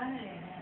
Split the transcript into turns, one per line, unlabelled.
Hi.